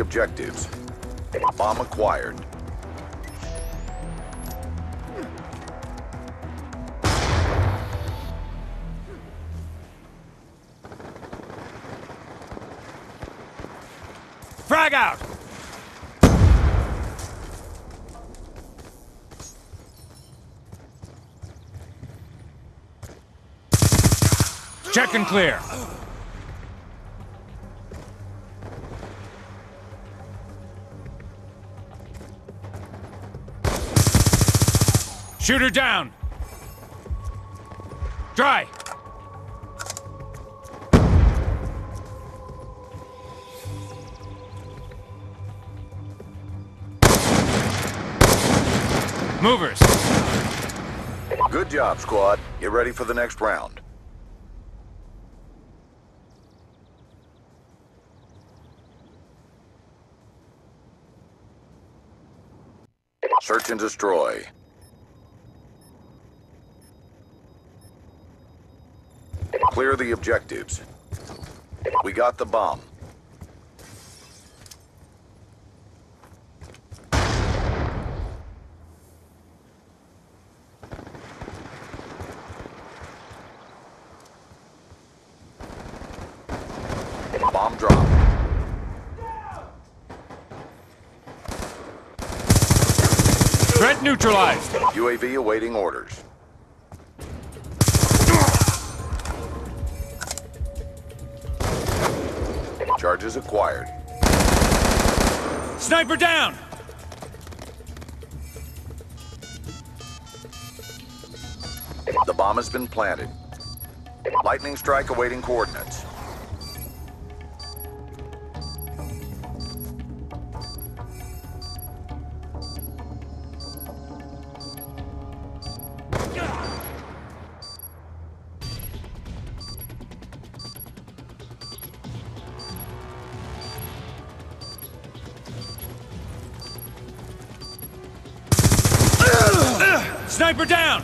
The objectives. Bomb acquired. Frag out! Check and clear. Shooter down. Dry. Movers. Good job, squad. Get ready for the next round. Search and destroy. Clear the objectives. We got the bomb. Bomb drop. Threat neutralized. UAV awaiting orders. Charges acquired. Sniper down! The bomb has been planted. Lightning strike awaiting coordinates. Sniper down!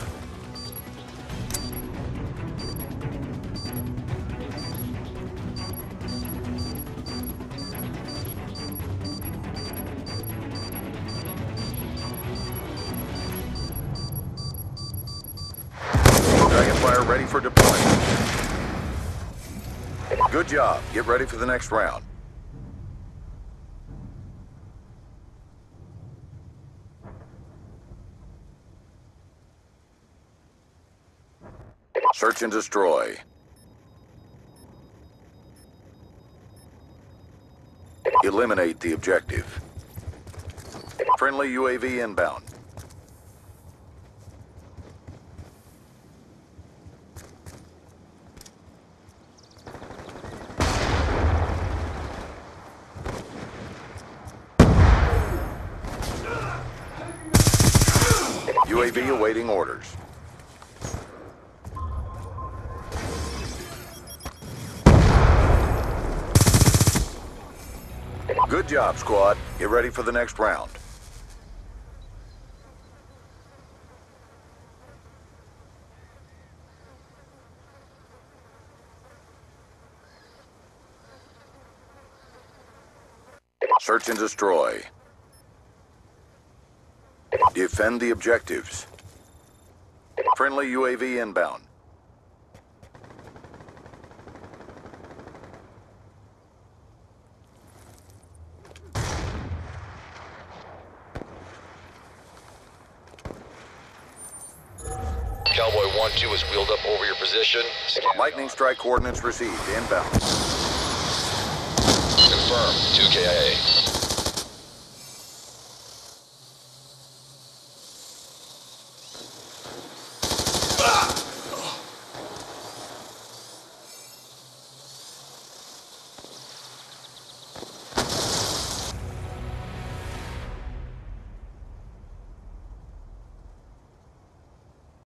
Dragonfire ready for deployment. Good job. Get ready for the next round. Search and destroy. Eliminate the objective. Friendly UAV inbound. UAV awaiting orders. Good job, squad. Get ready for the next round. Search and destroy. Defend the objectives. Friendly UAV inbound. 1-2 is wheeled up over your position. Scan Lightning strike coordinates received inbound. Confirm. 2 KIA.